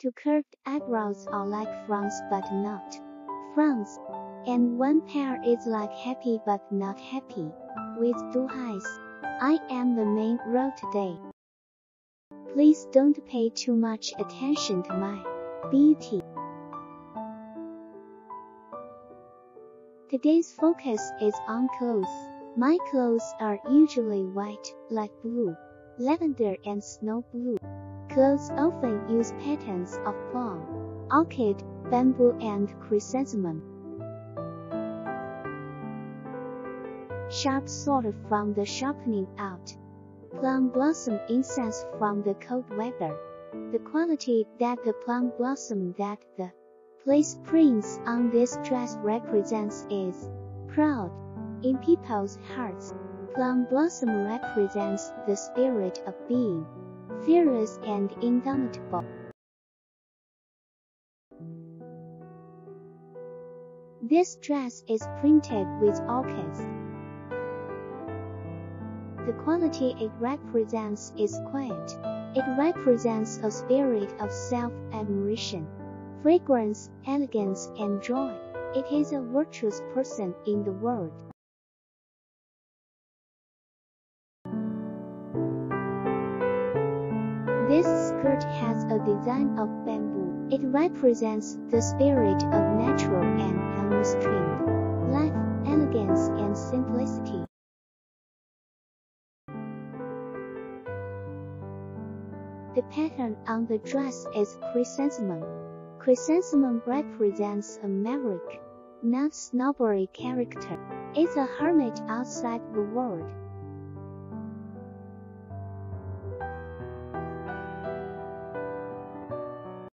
Two curved eyebrows are like frowns but not frowns, and one pair is like happy but not happy, with two eyes. I am the main role today. Please don't pay too much attention to my beauty. Today's focus is on clothes. My clothes are usually white, light blue, lavender and snow blue. Clothes often use patterns of plum, orchid, bamboo and chrysanthemum. Sharp sword from the sharpening out. Plum blossom incense from the cold weather. The quality that the plum blossom that the place prints on this dress represents is proud. In people's hearts, plum blossom represents the spirit of being fearless and indomitable. This dress is printed with orchids. The quality it represents is quiet. It represents a spirit of self-admiration, fragrance, elegance, and joy. It is a virtuous person in the world. This skirt has a design of bamboo. It represents the spirit of natural and The pattern on the dress is chrysanthemum. Chrysanthemum represents a maverick, not snobbery character. It's a hermit outside the world.